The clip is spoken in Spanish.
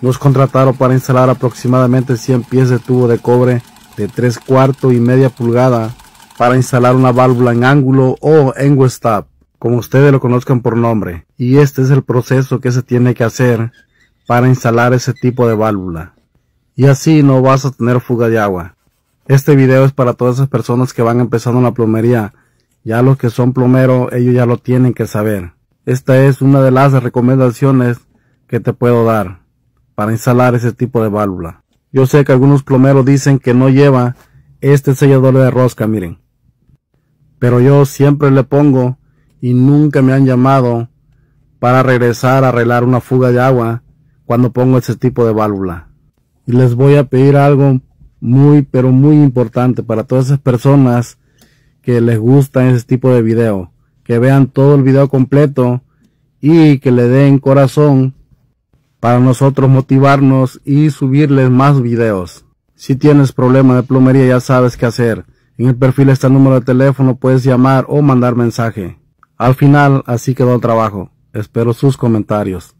Nos contrataron para instalar aproximadamente 100 pies de tubo de cobre de 3 cuartos y media pulgada para instalar una válvula en ángulo o en stop, como ustedes lo conozcan por nombre. Y este es el proceso que se tiene que hacer para instalar ese tipo de válvula. Y así no vas a tener fuga de agua. Este video es para todas esas personas que van empezando en la plomería. Ya los que son plomeros, ellos ya lo tienen que saber. Esta es una de las recomendaciones que te puedo dar para instalar ese tipo de válvula. Yo sé que algunos plomeros dicen que no lleva este sellador de rosca, miren. Pero yo siempre le pongo y nunca me han llamado para regresar a arreglar una fuga de agua cuando pongo ese tipo de válvula. Y les voy a pedir algo muy pero muy importante para todas esas personas que les gusta ese tipo de video, que vean todo el video completo y que le den corazón para nosotros motivarnos y subirles más videos. Si tienes problema de plomería ya sabes qué hacer. En el perfil está el número de teléfono, puedes llamar o mandar mensaje. Al final, así quedó el trabajo. Espero sus comentarios.